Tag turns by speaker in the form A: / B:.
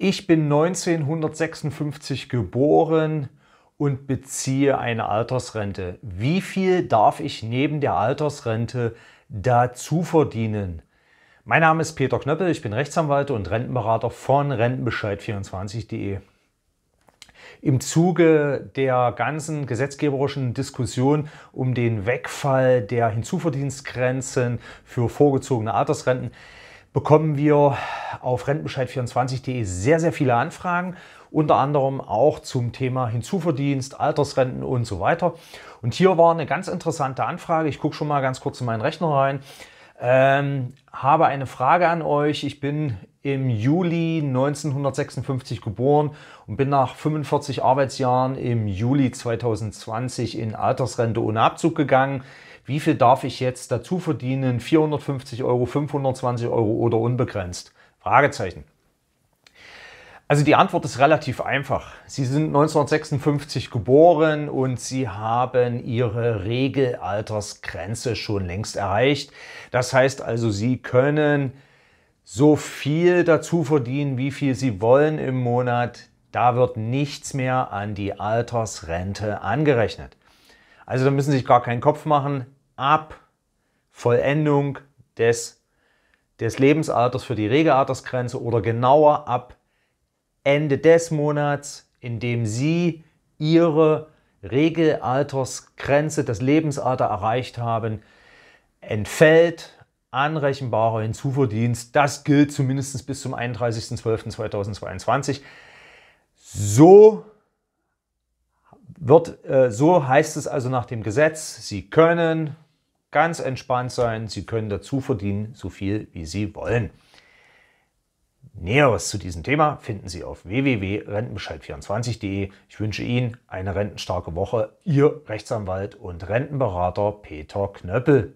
A: Ich bin 1956 geboren und beziehe eine Altersrente. Wie viel darf ich neben der Altersrente dazu verdienen? Mein Name ist Peter Knöppel, ich bin Rechtsanwalt und Rentenberater von Rentenbescheid24.de. Im Zuge der ganzen gesetzgeberischen Diskussion um den Wegfall der Hinzuverdienstgrenzen für vorgezogene Altersrenten bekommen wir auf Rentenbescheid24.de sehr, sehr viele Anfragen, unter anderem auch zum Thema Hinzuverdienst, Altersrenten und so weiter. Und hier war eine ganz interessante Anfrage. Ich gucke schon mal ganz kurz in meinen Rechner rein. Ähm, habe eine Frage an euch. Ich bin im Juli 1956 geboren und bin nach 45 Arbeitsjahren im Juli 2020 in Altersrente ohne Abzug gegangen. Wie viel darf ich jetzt dazu verdienen? 450 Euro, 520 Euro oder unbegrenzt? Fragezeichen. Also die Antwort ist relativ einfach. Sie sind 1956 geboren und Sie haben Ihre Regelaltersgrenze schon längst erreicht. Das heißt also, Sie können so viel dazu verdienen, wie viel Sie wollen im Monat. Da wird nichts mehr an die Altersrente angerechnet. Also da müssen Sie sich gar keinen Kopf machen ab Vollendung des, des Lebensalters für die Regelaltersgrenze oder genauer ab Ende des Monats, in dem Sie Ihre Regelaltersgrenze, das Lebensalter erreicht haben, entfällt anrechenbarer Hinzuverdienst. Das gilt zumindest bis zum 31.12.2022. So äh, so heißt es also nach dem Gesetz, Sie können ganz entspannt sein. Sie können dazu verdienen, so viel wie Sie wollen. Näheres zu diesem Thema finden Sie auf www.rentenbescheid24.de. Ich wünsche Ihnen eine rentenstarke Woche. Ihr Rechtsanwalt und Rentenberater Peter Knöppel.